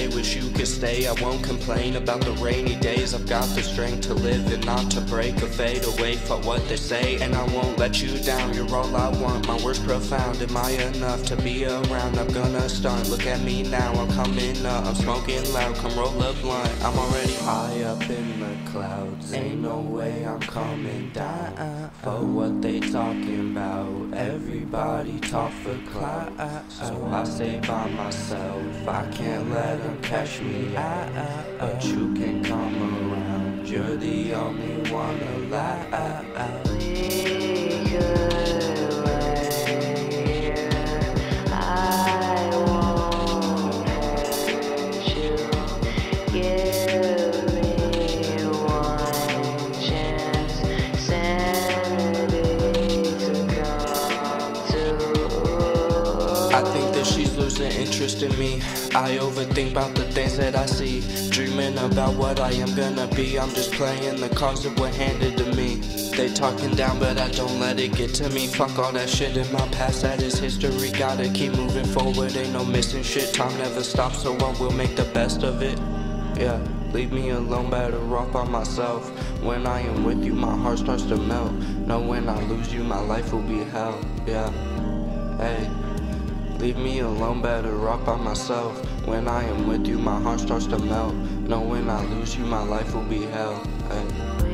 I wish you could stay I won't complain about the rainy days. I've got the strength to live and not to break or fade away for what they say. And I won't let you down. You're all I want. My words profound. Am I enough to be around? I'm gonna stunt. Look at me now. I'm coming up. I'm smoking loud. Come roll a blunt. I'm already high up in the clouds. Ain't no way I'm coming down. For what they talking about. Everybody talk for clout. So I stay by myself. I can't let them catch me out. But you can come around. You're the only one alive. She's losing interest in me. I overthink about the things that I see. Dreaming about what I am gonna be. I'm just playing the cards that were handed to me. They talking down, but I don't let it get to me. Fuck all that shit in my past, that is history. Gotta keep moving forward, ain't no missing shit. Time never stops, so I will make the best of it. Yeah, leave me alone, better off by myself. When I am with you, my heart starts to melt. Know when I lose you, my life will be hell. Yeah, hey. Leave me alone, better off by myself. When I am with you, my heart starts to melt. Know when I lose you, my life will be hell. Hey.